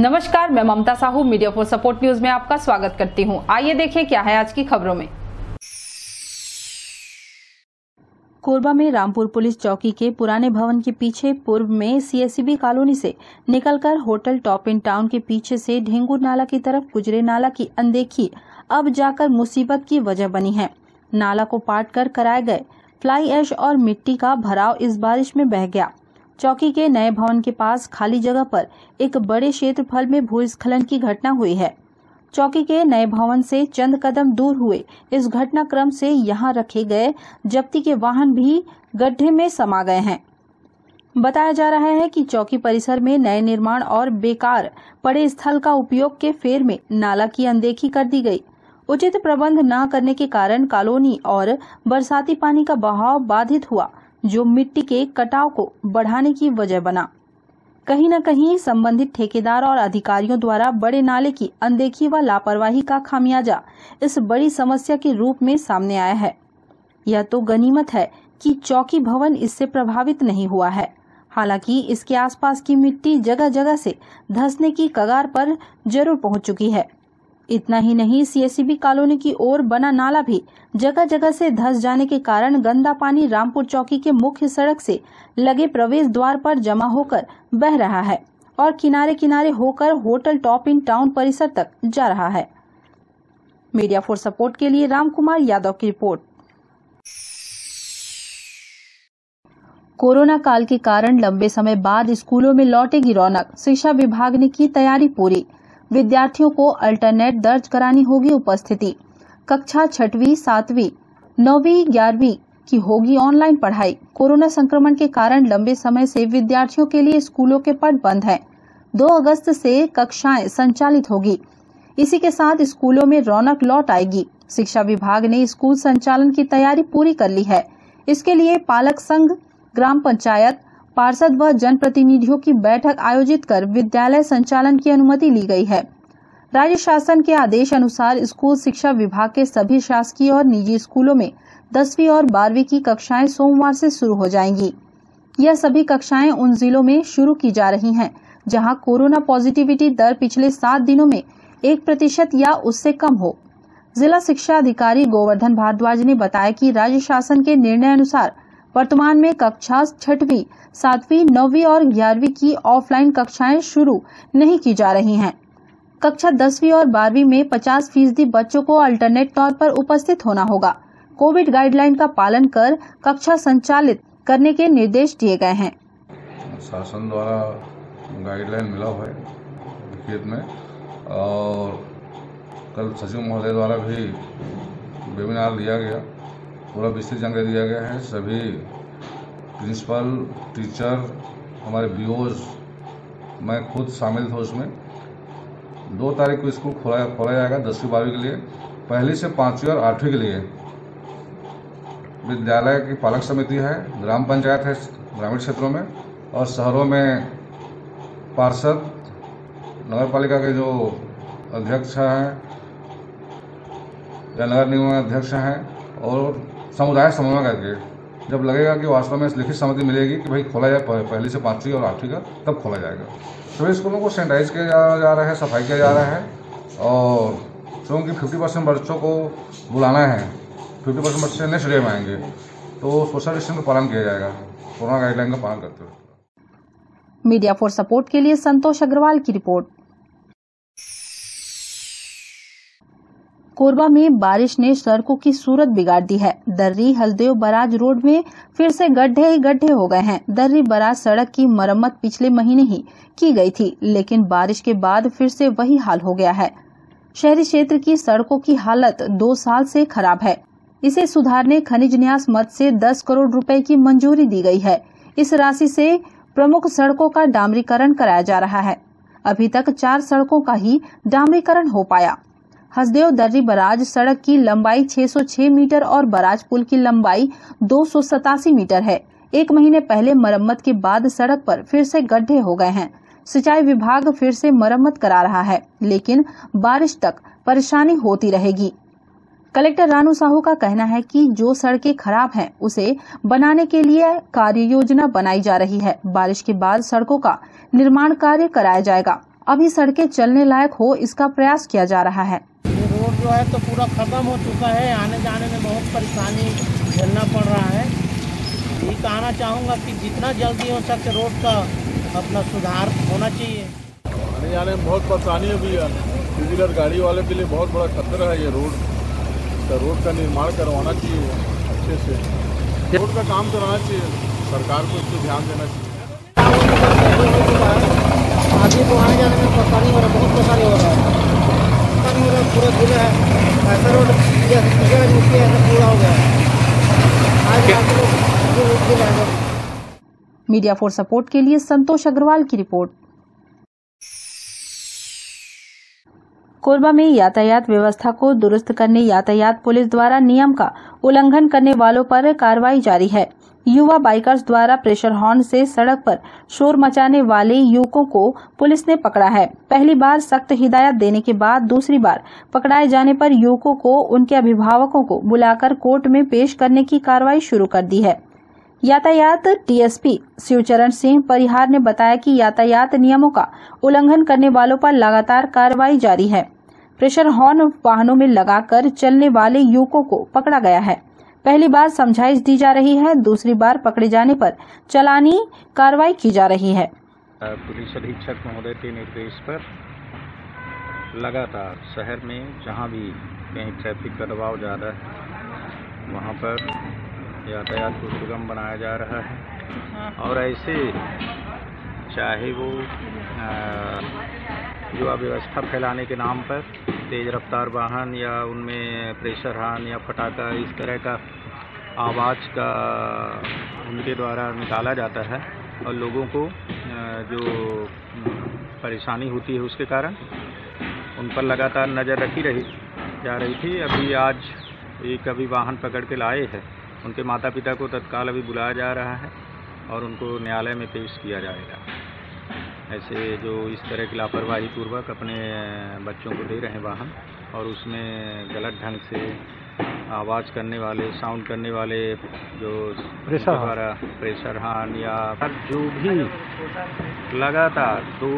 नमस्कार, मैं Mamta Sahu media for support news में आपका स्वागत करती हूँ। आइए देखें क्या है आज की खबरों में। कोरबा में रामपुर पुलिस चौकी के पुराने भवन के पीछे पूर्व में सीएससीबी कॉलोनी से निकलकर होटल टॉप इन टाउन के पीछे से ढेंगू नाला की तरफ़ गुजरे नाला की अनदेखी, अब जाकर मुसीबत की वजह बनी है। नाला को पाट कर कराए गए फ्लाई ऐश और मिट्टी का भराव इस बारिश में बह गया। चौकी के नए भवन के पास खाली जगह पर एक बड़े क्षेत्रफल में भूस्खलन की घटना हुई है। चौकी के नए भवन से चंद कदम दूर हुए इस घटनाक्रम से यहाँ रखे गए जब्ती के वाहन भी गड्ढे में समा गए हैं। बताया जा रहा है कि चौकी परिसर में नए निर्माण और बेकार पड़े स्थल का उपयोग के फेर में नाला की अनदेखी कर दी गई। उचित प्रबंध न करने के कारण कॉलोनी और बरसाती पानी का बहाव बाधित हुआ। जो मिट्टी के कटाव को बढ़ाने की वजह बना। कहीं न कहीं संबंधित ठेकेदार और अधिकारियों द्वारा बड़े नाले की अनदेखी व लापरवाही का खामियाजा इस बड़ी समस्या के रूप में सामने आया है। यह तो गनीमत है कि चौकी भवन इससे प्रभावित नहीं हुआ है। हालाँकि इसके आसपास की मिट्टी जगह जगह से धंसने की कगार पर ज़रूर पहुँच चुकी है। इतना ही नहीं सीएससीबी कॉलोनी की ओर बना नाला भी। जगह जगह से धस जाने के कारण गंदा पानी रामपुर चौकी के मुख्य सड़क से लगे प्रवेश द्वार पर जमा होकर बह रहा है और किनारे किनारे होकर होटल टॉप इन टाउन परिसर तक जा रहा है। मीडिया फॉर सपोर्ट के लिए राम कुमार यादव की रिपोर्ट। कोरोना काल के कारण लंबे समय बाद स्कूलों में लौटेगी रौनक। शिक्षा विभाग ने की तैयारी पूरी। विद्यार्थियों को अल्टरनेट दर्ज करानी होगी उपस्थिति। कक्षा छठवीं, सातवीं, नौवीं, ग्यारहवीं की होगी ऑनलाइन पढ़ाई। कोरोना संक्रमण के कारण लंबे समय से विद्यार्थियों के लिए स्कूलों के पट बंद हैं। 2 अगस्त से कक्षाएँ संचालित होगी। इसी के साथ स्कूलों में रौनक लौट आएगी। शिक्षा विभाग ने स्कूल संचालन की तैयारी पूरी कर ली है। इसके लिए पालक संघ, ग्राम पंचायत पार्षद व जनप्रतिनिधियों की बैठक आयोजित कर विद्यालय संचालन की अनुमति ली गई है। राज्य शासन के आदेश अनुसार स्कूल शिक्षा विभाग के सभी शासकीय और निजी स्कूलों में दसवीं और बारहवीं की कक्षाएँ सोमवार से शुरू हो जाएँगी। यह सभी कक्षाएँ उन जिलों में शुरू की जा रही हैं, जहाँ कोरोना पॉजिटिविटी दर पिछले सात दिनों में एक प्रतिशत या उससे कम हो। जिला शिक्षा अधिकारी गोवर्धन भारद्वाज ने बताया कि राज्य शासन के निर्णय अनुसार वर्तमान में कक्षा छठवीं, सातवीं, नौवीं और ग्यारहवीं की ऑफलाइन कक्षाएँ शुरू नहीं की जा रही हैं। कक्षा दसवीं और बारहवीं में 50 फ़ीसदी बच्चों को अल्टरनेट तौर पर उपस्थित होना होगा। कोविड गाइडलाइन का पालन कर कक्षा संचालित करने के निर्देश दिए गए हैं। शासन द्वारा गाइडलाइन मिला हुआ है में और कल सचिव महोदय द्वारा भी वेबिनार दिया गया। पूरा विस्तृत जानकारी दिया गया है। सभी प्रिंसिपल, टीचर, हमारे बी मैं खुद शामिल था उसमें। दो तारीख को स्कूल खोला खोला जाएगा दसवीं, बारहवीं के लिए। पहली से पाँचवीं और आठवीं के लिए। विद्यालय की पालक समिति है, ग्राम पंचायत है, ग्रामीण क्षेत्रों में और शहरों में पार्षद नगर पालिका के जो अध्यक्ष हैं या नगर निगम अध्यक्ष हैं और समुदाय समन्वय करके जब लगेगा कि वास्तव में लिखित सहमति मिलेगी कि भाई खोला जाए पहली से पाँचवीं और आठवीं का तब खोला जाएगा। सभी स्कूलों को सैनिटाइज किया जा, रहा है सफ़ाई किया जा रहा है और क्योंकि फिफ्टी परसेंट बच्चों को बुलाना है फिफ्टी परसेंट बच्चे नेक्स्ट डे में आएँगे तो सोशल डिस्टेंस का पालन किया जाएगा कोरोना गाइडलाइन का पालन करते हुए। मीडिया फॉर सपोर्ट के लिए संतोष अग्रवाल की रिपोर्ट। कोरबा में बारिश ने सड़कों की सूरत बिगाड़ दी है। दर्री, हल्देव, बराज रोड में फिर से गड्ढे ही गड्ढे हो गए हैं। दर्री, बराज सड़क की मरम्मत पिछले महीने ही की गई थी, लेकिन बारिश के बाद फिर से वही हाल हो गया है। शहरी क्षेत्र की सड़कों की हालत दो साल से खराब है। इसे सुधारने खनिज न्यास मद से 10 करोड़ रुपए की मंजूरी दी गई है। इस राशि से प्रमुख सड़कों का डामरीकरण कराया जा रहा है। अभी तक चार सड़कों का ही डामरीकरण हो पाया। हसदेव दर्री बराज सड़क की लंबाई 606 मीटर और बराज पुल की लंबाई दो सौ सतासी मीटर है। एक महीने पहले मरम्मत के बाद सड़क पर फिर से गड्ढे हो गए हैं। सिंचाई विभाग फिर से मरम्मत करा रहा है, लेकिन बारिश तक परेशानी होती रहेगी। कलेक्टर रानू साहू का कहना है कि जो सड़कें खराब हैं, उसे बनाने के लिए कार्य योजना बनाई जा रही है। बारिश के बाद सड़कों का निर्माण कार्य कराया जाएगा। अभी सड़कें चलने लायक हो, इसका प्रयास किया जा रहा है। जो है तो पूरा खत्म हो चुका है। आने जाने में बहुत परेशानी झेलना पड़ रहा है। ये कहना चाहूँगा कि जितना जल्दी हो सके रोड का अपना सुधार होना चाहिए। आने जाने में बहुत परेशानी है भैया। टू व्हीलर गाड़ी वाले के लिए बहुत बड़ा खतरा है ये रोड। तो रोड का निर्माण करवाना चाहिए अच्छे से। रोड का काम कराना चाहिए। सरकार को इस पर ध्यान देना चाहिए। आदमी को आने जाने में परेशानी हो रहा है बहुत परेशानी हो रहा है। पूरा जिला है। ऐसा रोड ऐसा पूरा हो गया है। आज है मीडिया फॉर सपोर्ट के लिए संतोष अग्रवाल की रिपोर्ट। कोरबा में यातायात व्यवस्था को दुरुस्त करने यातायात पुलिस द्वारा नियम का उल्लंघन करने वालों पर कार्रवाई जारी है। युवा बाइकर्स द्वारा प्रेशर हॉर्न से सड़क पर शोर मचाने वाले युवकों को पुलिस ने पकड़ा है। पहली बार सख्त हिदायत देने के बाद दूसरी बार पकड़ाए जाने पर युवकों को उनके अभिभावकों को बुलाकर कोर्ट में पेश करने की कार्रवाई शुरू कर दी है। यातायात टीएसपी शिवचरण सिंह परिहार ने बताया कि यातायात नियमों का उल्लंघन करने वालों पर लगातार कार्रवाई जारी है। प्रेशर हॉर्न वाहनों में लगाकर चलने वाले युवकों को पकड़ा गया है। पहली बार समझाइश दी जा रही है, दूसरी बार पकड़े जाने पर चलानी कार्रवाई की जा रही है। पुलिस अधीक्षक महोदय के निर्देश पर लगातार शहर में जहाँ भी कहीं ट्रैफ़िक का दबाव ज़्यादा है, वहाँ पर यातायात को सुगम बनाया जा रहा है। और ऐसे चाहे वो युवा व्यवस्था फैलाने के नाम पर तेज़ रफ्तार वाहन या उनमें प्रेशर हान या फटाका, इस तरह का आवाज़ का उनके द्वारा निकाला जाता है और लोगों को जो परेशानी होती है उसके कारण उन पर लगातार नज़र रखी रही, जा रही थी। अभी आज एक अभी वाहन पकड़ के लाए हैं। उनके माता पिता को तत्काल अभी बुलाया जा रहा है और उनको न्यायालय में पेश किया जाएगा। ऐसे जो इस तरह की लापरवाही पूर्वक अपने बच्चों को दे रहे हैं वाहन और उसमें गलत ढंग से आवाज़ करने वाले साउंड करने वाले जो प्रेशर द्वारा प्रेशर हान या जो भी लगातार दो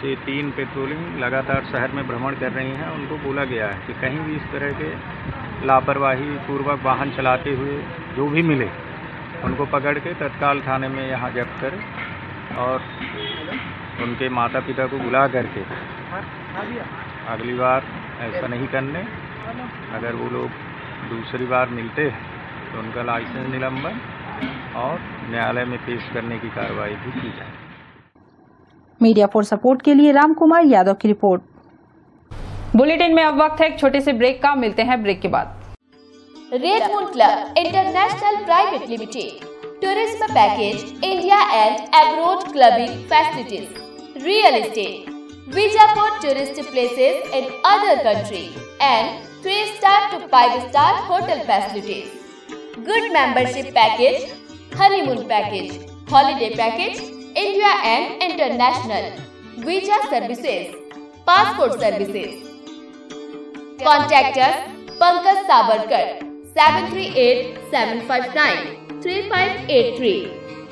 से तीन पेट्रोलिंग लगातार शहर में भ्रमण कर रही हैं उनको बोला गया है कि कहीं भी इस तरह के लापरवाही पूर्वक वाहन चलाते हुए जो भी मिले उनको पकड़ के तत्काल थाने में यहाँ जब्त करें। और उनके माता पिता को बुला करके अगली बार ऐसा नहीं करने। अगर वो लोग दूसरी बार मिलते हैं तो उनका लाइसेंस निलंबन और न्यायालय में पेश करने की कार्रवाई भी की जाए। मीडिया फॉर सपोर्ट के लिए राम कुमार यादव की रिपोर्ट। बुलेटिन में अब वक्त है एक छोटे से ब्रेक का। मिलते हैं ब्रेक के बाद। Moon Club International Private Limited Tourism Package India and Abroad Clubbing Facilities. Real Estate Visa for tourist places in other country and 3 star to 5 star hotel facilities. Good membership package Honeymoon package Holiday package India and International. Visa services Passport services. Contact us Pankaj three five eight three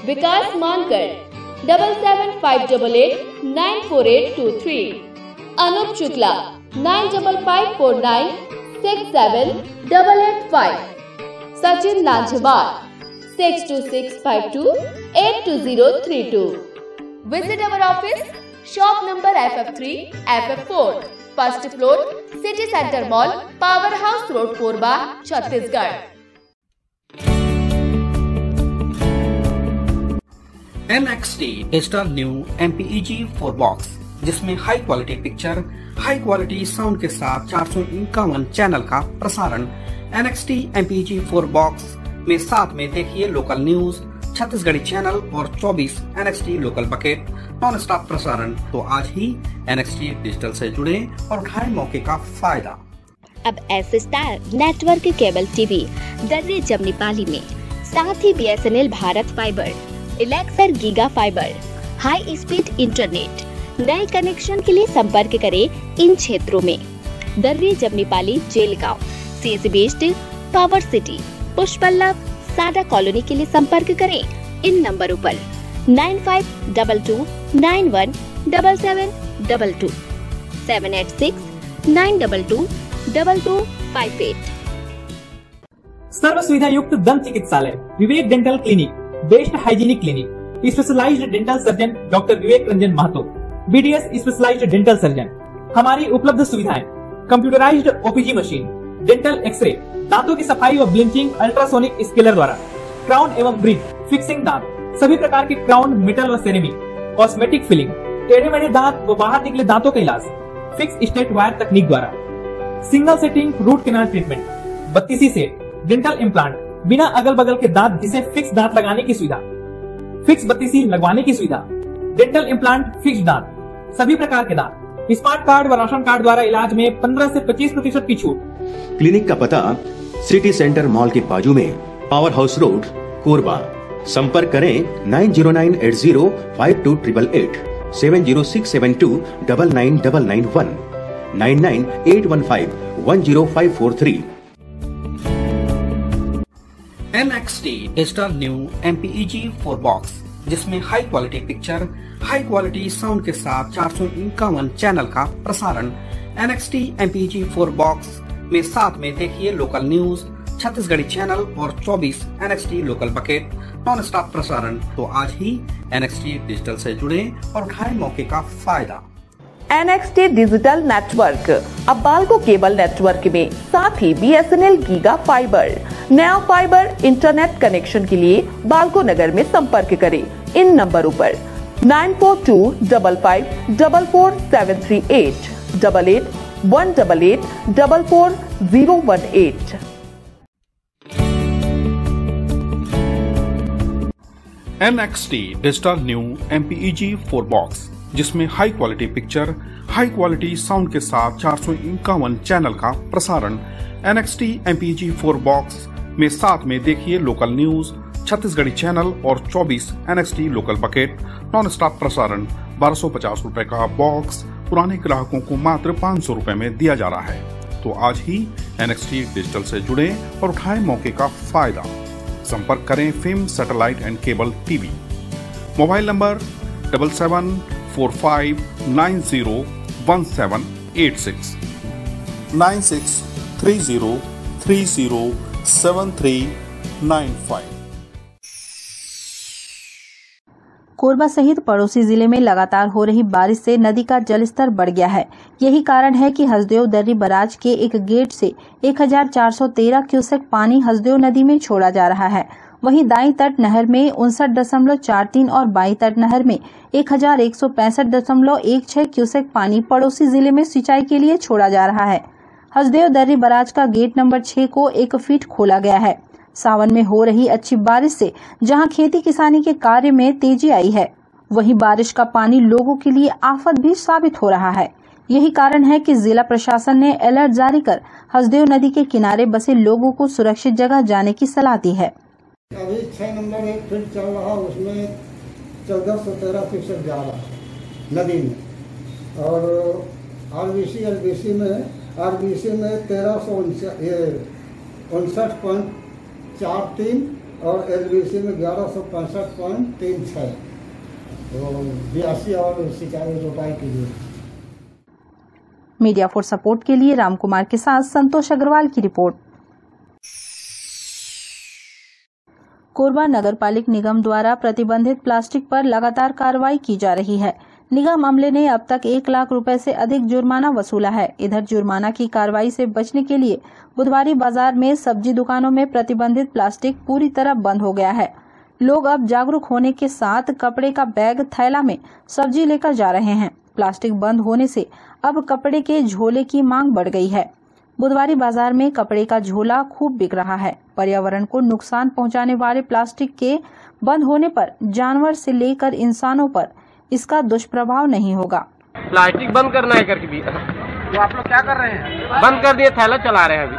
Vikas Mankar double seven five double eight nine four eight two three Anup Shukla nine double five four nine six seven double eight five Sachin Lajhwar six two six five two eight two zero three two visit our office shop number F F three F F four first floor city centre mall power house road Korba Chhattisgarh Korba Chhattisgarh NXT digital MPEG 4 box जिसमें high quality picture high quality sound के साथ चार सौ इक्यावन channel का प्रसारण। NXT MPEG 4 box में साथ में देखिए लोकल न्यूज़ छत्तीसगढ़ी चैनल और 24 NXT local bucket non stop प्रसारण। तो आज ही NXT डिजिटल से जुड़े और उठाए मौके का फ़ायदा। अब S star network cable TV Darri Jamnipali में। साथ ही BSNL Bharat fibre Elixir giga fibre high speed internet नए कनेक्शन के लिए संपर्क करें इन क्षेत्रों में। Darri Jamnipali Jelgaon CSB based power city पुष्पल्लभ सादा कॉलोनी के लिए संपर्क करें इन नंबरों पर। Nine five double two nine one double seven double two seven eight six nine double two double two five eight सर्व सुविधा युक्त दंत चिकित्सालय, Vivek dental clinic. Best hygienic clinic specialised dental surgeon doctor Vivek Ranjan Mahato BDS specialised dental surgeon हमारी उपलब्ध सुविधाएँ computerised OPG machine dental X-ray दांतों की सफ़ाई और ब्लिंचिंग अल्ट्रासोनिक स्केलर द्वारा क्राउन एवं ब्रिज फिक्सिंग दांत, सभी प्रकार के क्राउन मेटल व सेरेमिक कॉस्मेटिक फिलिंग टेढ़े मेढ़े दांत व बाहर निकले दांतों का इलाज फिक्स स्टेट वायर तकनीक द्वारा। Single setting root canal treatment Battisi set dental implant बिना अगल बगल के दांत, जिसे फिक्स दांत लगाने की सुविधा। फिक्स बत्तीसी लगवाने की सुविधा। डेंटल इम्प्लांट फिक्स दांत। सभी प्रकार के दांत। स्मार्ट कार्ड व राशन कार्ड द्वारा इलाज में 15 से 25 प्रतिशत की छूट। क्लिनिक का पता सिटी सेंटर मॉल के बाजू में पावर हाउस रोड कोरबा। संपर्क करें nine zero nine eight zero five two triple eight, seven zero six seven two double nine double nine one, nine nine eight one five one zero five four three. NXT digital new MPEG four box जिसमें high quality picture high quality sound के साथ चार सौ इक्यावन channel का प्रसारण। NXT MPEG four box में साथ में देखिए लोकल न्यूज़ छत्तीसगढ़ी चैनल और 24 NXT local bucket non stop प्रसारण। तो आज ही NXT डिजिटल से जुड़े और उठाए मौके का फ़ायदा। एनएक्सटी डिजिटल नेटवर्क अब बालको केबल नेटवर्क में, साथ ही बीएसएनएल गीगा फाइबर नया फाइबर इंटरनेट कनेक्शन के लिए बालको नगर में संपर्क करें। इन नंबरों पर nine four two double five double four seven three eight double eight one double eight double four zero one eight NXT digital new M MPEG four box जिसमें high quality picture high quality sound के साथ चार सौ इक्यावन channel का प्रसारण NXT MPEG four box में साथ में देखिए लोकल न्यूज़, छत्तीसगढ़ी चैनल और 24 NXT local bucket. Non stop प्रसारण, बारह सौ पचास रूपए का बॉक्स पुराने ग्राहकों को मात्र पाँच सौ रूपए में दिया जा रहा है। तो आज ही NXT डिजिटल से जुड़े और उठाए मौके का फ़ायदा। संपर्क करें film, satellite and cable TV. Mobile number double seven four five nine zero one seven eight six nine six three zero three zero seven three nine five Korba सहित पड़ोसी ज़िले में लगातार हो रही बारिश से नदी का जलस्तर बढ़ गया है। यही कारण है कि हसदेव दर्री बराज के एक गेट से 1413 क्यूसेक पानी हसदेव नदी में छोड़ा जा रहा है। वहीं दाई तट नहर में उनसठ दशमलव चार तीन और बाई तट नहर में एक हज़ार एक सौ पैंसठ दशमलव एक छह क्यूसेक पानी पड़ोसी ज़िले में सिंचाई के लिए छोड़ा जा रहा है। हसदेव दर्री बराज का गेट नंबर छह को एक फीट खोला गया है। सावन में हो रही अच्छी बारिश से जहाँ खेती किसानी के कार्य में तेज़ी आई है, वहीं बारिश का पानी लोगों के लिए आफत भी साबित हो रहा है। यही कारण है कि जिला प्रशासन ने अलर्ट जारी कर हसदेव नदी के किनारे बसे लोगों को सुरक्षित जगह जाने की सलाह दी है। अभी छः नंबर एक फीट चल रहा, उसमें चौदह सौ तेरह जा रहा नदी में। और आर बी सी में आर बी सी में तेरह सौ उनसठ पॉइंट चार तीन और एलबीसी में ग्यारह सौ पैंसठ पॉइंट तीन छः तो बयासी और सिंचाई रोपाई के लिए। मीडिया फॉर सपोर्ट के लिए रामकुमार के साथ संतोष अग्रवाल की रिपोर्ट। कोरबा नगर पालिक निगम द्वारा प्रतिबंधित प्लास्टिक पर लगातार कार्रवाई की जा रही है। निगम अमले ने अब तक एक लाख रुपए से अधिक जुर्माना वसूला है। इधर जुर्माना की कार्रवाई से बचने के लिए बुधवारी बाज़ार में सब्ज़ी दुकानों में प्रतिबंधित प्लास्टिक पूरी तरह बंद हो गया है। लोग अब जागरूक होने के साथ कपड़े का बैग थैला में सब्ज़ी लेकर जा रहे हैं। प्लास्टिक बंद होने से अब कपड़े के झोले की मांग बढ़ गई है। बुधवारी बाज़ार में कपड़े का झोला खूब बिक रहा है। पर्यावरण को नुकसान पहुँचाने वाले प्लास्टिक के बंद होने पर जानवर से लेकर इंसानों पर इसका दुष्प्रभाव नहीं होगा। प्लास्टिक बंद करना है करके भी। तो आप लोग क्या कर रहे हैं? बंद कर दिए थैला चला रहे हैं अभी।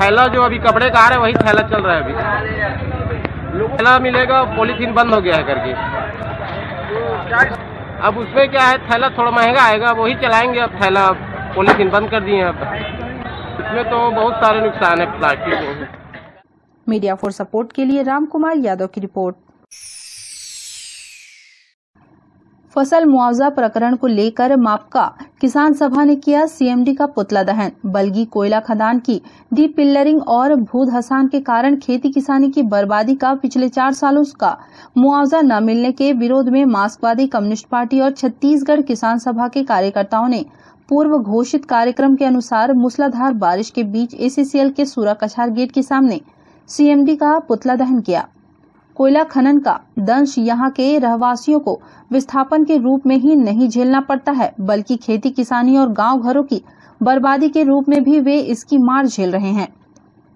थैला जो अभी कपड़े का आ रहा है वही थैला चल रहा है अभी। थैला मिलेगा पॉलीथीन बंद हो गया है करके। अब उसमें क्या है थैला थोड़ा महँगा आएगा वही चलाएँगे अब थैला पॉलीथीन बंद कर दिए अब। इसमें तो बहुत सारे नुकसान है प्लास्टिक में मीडिया फॉर सपोर्ट के लिए राम कुमार यादव की रिपोर्ट। फ़सल मुआवजा प्रकरण को लेकर मापका किसान सभा ने किया सीएमडी का पुतला दहन। बल्गी कोयला खदान की डी पिल्लरिंग और भू धसान के कारण खेती किसानी की बर्बादी का पिछले चार सालों का मुआवजा न मिलने के विरोध में मार्क्सवादी कम्युनिस्ट पार्टी और छत्तीसगढ़ किसान सभा के कार्यकर्ताओं ने पूर्व घोषित कार्यक्रम के अनुसार मूसलाधार बारिश के बीच एसीसीएल के सूरा कछार गेट के सामने सीएमडी का पुतला दहन किया। कोयला खनन का दंश यहाँ के रहवासियों को विस्थापन के रूप में ही नहीं झेलना पड़ता है, बल्कि खेती किसानी और गाँव घरों की बर्बादी के रूप में भी वे इसकी मार झेल रहे हैं।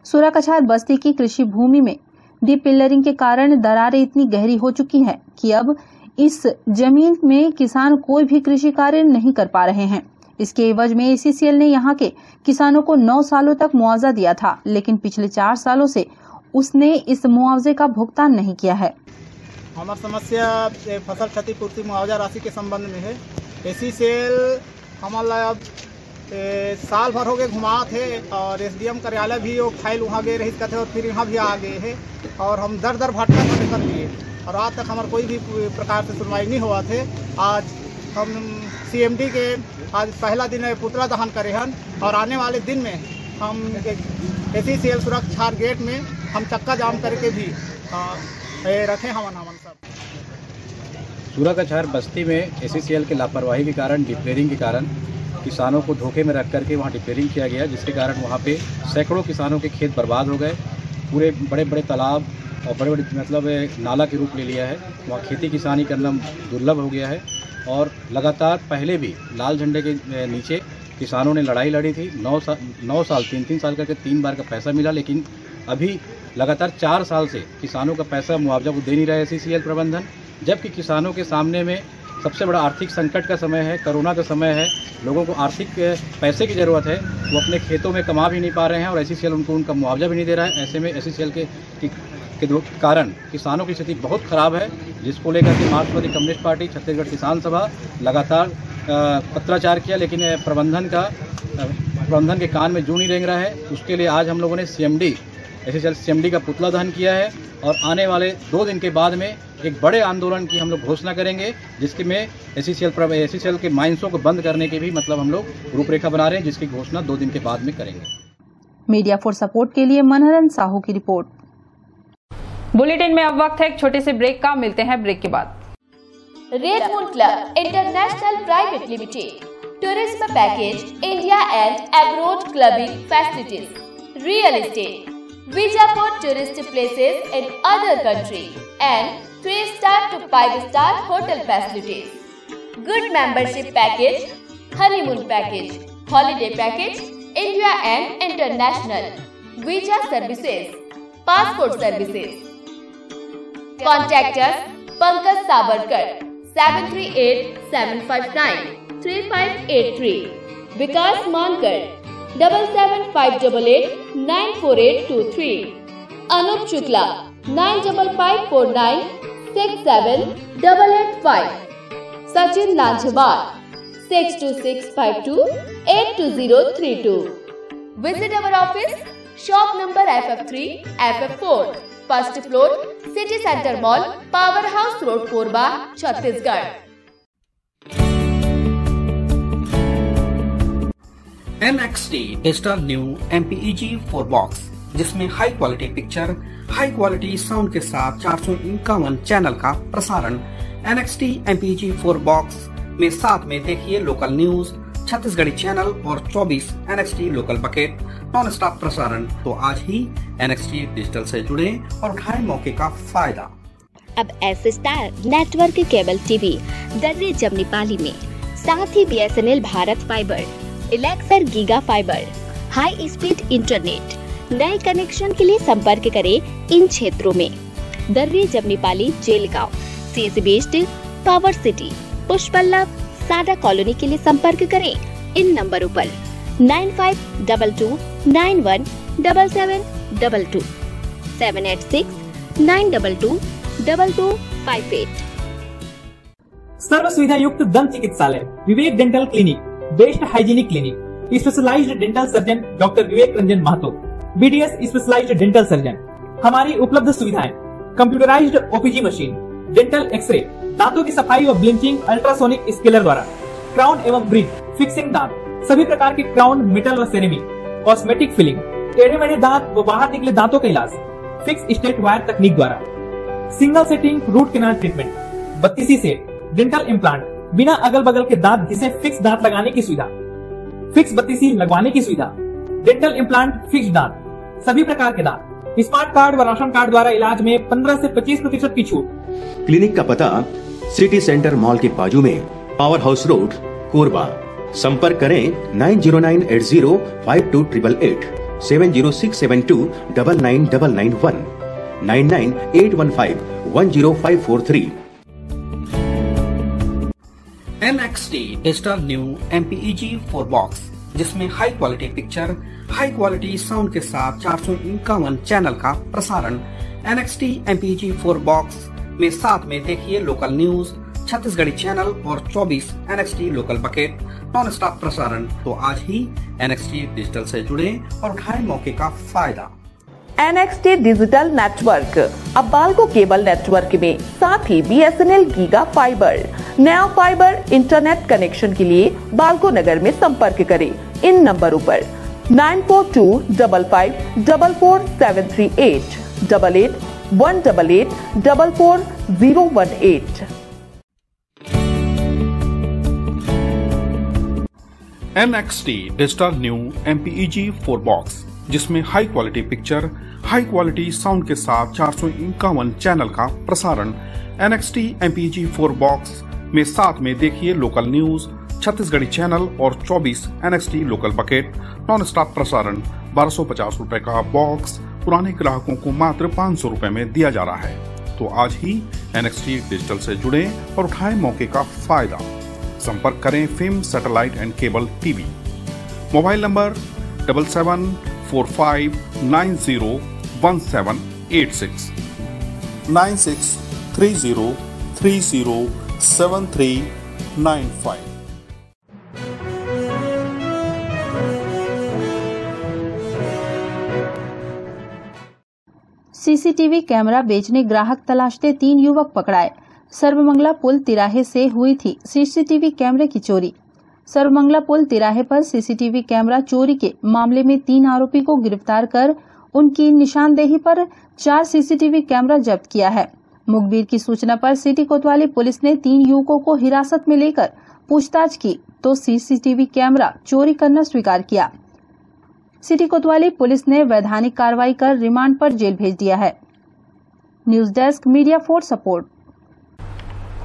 सुराकछार बस्ती की कृषि भूमि में डीप पिलरिंग के कारण दरारें इतनी गहरी हो चुकी हैं कि अब इस ज़मीन में किसान कोई भी कृषि कार्य नहीं कर पा रहे हैं। इसके एवज में एसीसीएल ने यहाँ के किसानों को नौ सालों तक मुआवजा दिया था, लेकिन पिछले चार सालों से उसने इस मुआवजे का भुगतान नहीं किया है। हमार समस्या फ़सल क्षतिपूर्ति मुआवजा राशि के संबंध में है। एसी सेल हमारा अब साल भर हो गए घुमा थे और एसडीएम कार्यालय भी वो फ़ाइल वहाँ गए रही थे और फिर यहाँ भी आ गए हैं और हम दर दर भटका कर लिए और आज तक हमारा कोई भी प्रकार से सुनवाई नहीं हुआ थे। आज हम सीएमडी के आज पहला दिन है पुतला दहन करे हन और आने वाले दिन में हम ए सी सी सुरक्षा गेट में हम चक्का जाम करके भी रखे हमन हमन सब। सूरा कछार बस्ती में एसीसीएल के लापरवाही के कारण डिप्लेयरिंग के कारण किसानों को धोखे में रख करके वहाँ डिप्लेयरिंग किया गया, जिसके कारण वहाँ पे सैकड़ों किसानों के खेत बर्बाद हो गए। पूरे बड़े बड़े तालाब और बड़े बड़े मतलब नाला के रूप ले लिया है। वहाँ खेती किसानी करना दुर्लभ हो गया है और लगातार पहले भी लाल झंडे के नीचे किसानों ने लड़ाई लड़ी थी। नौ साल नौ साल तीन तीन साल करके तीन बार का पैसा मिला लेकिन अभी लगातार चार साल से किसानों का पैसा मुआवजा को दे नहीं रहा है सी प्रबंधन जबकि किसानों के सामने में सबसे बड़ा आर्थिक संकट का समय है कोरोना का समय है। लोगों को आर्थिक पैसे की ज़रूरत है वो अपने खेतों में कमा भी नहीं पा रहे हैं और एस उनको उनका मुआवजा भी नहीं दे रहा है। ऐसे में एस के, के कारण, किसानों की स्थिति बहुत खराब है, जिसको लेकर के मार्क्सवादी कम्युनिस्ट पार्टी, छत्तीसगढ़ किसान सभा लगातार पत्राचार किया, लेकिन प्रबंधन का प्रबंधन के कान में जू नहीं रेंग रहा है। उसके लिए आज हम लोगों ने सीएमडी एस सीएमडी का पुतला दहन किया है, और आने वाले दो दिन के बाद में एक बड़े आंदोलन की हम लोग घोषणा करेंगे, जिसके में एस सी एल के माइंसों को बंद करने की भी मतलब हम लोग रूपरेखा बना रहे हैं, जिसकी घोषणा दो दिन के बाद में करेंगे। मीडिया फॉर सपोर्ट के लिए मनोहरन साहू की रिपोर्ट। बुलेटिन में अब वक्त है एक छोटे से ब्रेक का। मिलते हैं ब्रेक के बाद। Red moon club international private limited tourist package India and abroad clubbing facilities real estate visa for tourist places in other country and three star to five star hotel facilities good membership package honeymoon package holiday package India and international visa services passport services contact Pankaj Sabarkar seven three eight seven five nine three five eight three Vikas Mankar double seven five double eight nine four eight two three Anup Shukla nine double five four nine six seven double eight five Sachin Lajhwar six two six five two eight two zero three two visit our office shop number F F three F F four first floor City Center Mall, Powerhouse Road Korba Chhattisgarh. NXT digital new MPEG four box जिसमें high quality picture high quality sound के साथ चार सौ इक्यावन channel का प्रसारण NXT MPEG four box में साथ में देखिए लोकल न्यूज़ छत्तीसगढ़ी चैनल और 24 NXT local bucket non stop प्रसारण। तो आज ही NXT डिजिटल से जुड़े और उठाए मौके का फ़ायदा। अब S star network cable TV Darri Jamnipali में। साथ ही BSNL Bharat fibre Elixir giga fibre high speed internet नए कनेक्शन के लिए संपर्क करें इन क्षेत्रों में। दर्रे जमनीपाली जेल गाँव सी पावर सिटी पुष्पल्लभ सादा कॉलोनी के लिए संपर्क करें। इन नंबरों पर nine five double two, nine one double seven double two, seven eight six, nine double two double two five eight. सर्व सुविधा युक्त दंत चिकित्सालय, Vivek dental clinic best hygienic clinic specialised dental surgeon doctor Vivek Ranjan Mahato BDS specialised dental surgeon हमारी उपलब्ध सुविधाएँ computerised OPG machine dental X-ray दांतों की सफ़ाई और ब्लिंचिंग, अल्ट्रासोनिक स्केलर द्वारा। क्राउन एवं ब्रिज फिक्सिंग दांत। सभी प्रकार के क्राउन, मेटल व सेरेमिक कॉस्मेटिक फिलिंग। टेढ़े मेढ़े दांत व बाहर निकले दांतों का इलाज। फिक्स स्टेट वायर तकनीक द्वारा। Single setting, root canal treatment. Battisi set, dental implant. बिना अगल बगल के दांत घिसे फिक्स दांत लगाने की सुविधा। फिक्स बत्तीसी लगवाने की सुविधा। डेंटल इम्प्लांट, फिक्स दांत। सभी प्रकार के दांत। स्मार्ट कार्ड व राशन कार्ड द्वारा इलाज में 15 से 25 प्रतिशत की छूट। क्लिनिक का पता सिटी सेंटर मॉल के बाजू में पावर हाउस रोड कोरबा। संपर्क करें nine zero nine eight zero five two triple eight seven zero six seven two double nine double nine one nine nine eight one five one zero five four three. NXT digital new M MPEG four box. जिसमें high quality picture high quality sound के साथ चार सौ इक्यावन channel का प्रसारण NXT MPEG four box में साथ में देखिए लोकल न्यूज़ छत्तीसगढ़ी चैनल और 24 NXT local bucket non stop प्रसारण। तो आज ही NXT डिजिटल से जुड़े और उठाए मौके का फ़ायदा। एनएक्सटी डिजिटल नेटवर्क अब बालको केबल नेटवर्क में, साथ ही बीएसएनएल गीगा फाइबर नया फाइबर इंटरनेट कनेक्शन के लिए बालको नगर में संपर्क करें। इन नंबरों पर nine four two double five double four seven three eight double eight one double eight double four zero one eight NXT digital new M MPEG four box जिसमें high quality picture high quality sound के साथ चार सौ इक्यावन channel का प्रसारण NXT MPEG four box में साथ में देखिए लोकल न्यूज़, छत्तीसगढ़ी चैनल और 24 NXT local bucket non stop प्रसारण, बारह सौ पचास रूपए का बॉक्स पुराने ग्राहकों को मात्र पाँच सौ रूपए में दिया जा रहा है। तो आज ही NXT डिजिटल से जुड़े और उठाएँ मौके का फ़ायदा। संपर्क करें film, satellite and cable TV. Mobile number double seven four five nine zero one seven eight six. Nine six three zero three zero seven three nine five CCTV camera बेचने ग्राहक तलाशते तीन युवक पकड़ाए। सर्वमंगला पुल तिराहे से हुई थी सीसीटीवी कैमरे की चोरी। सर्वमंगला पुल तिराहे पर सीसीटीवी कैमरा चोरी के मामले में तीन आरोपी को गिरफ़्तार कर उनकी निशानदेही पर चार सीसीटीवी कैमरा जब्त किया है। मुखबिर की सूचना पर सिटी कोतवाली पुलिस ने तीन युवकों को हिरासत में लेकर पूछताछ की तो सीसीटीवी कैमरा चोरी करना स्वीकार किया। सिटी कोतवाली पुलिस ने वैधानिक कार्रवाई कर रिमांड पर जेल भेज दिया है। News desk, media for support.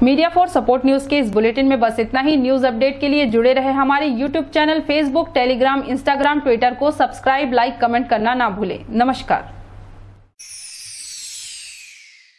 Media for support news के इस बुलेटिन में बस इतना ही। न्यूज़ अपडेट के लिए जुड़े रहे हमारे YouTube channel Facebook Telegram Instagram Twitter को सब्सक्राइब, लाइक, कमेंट करना ना भूले। नमस्कार।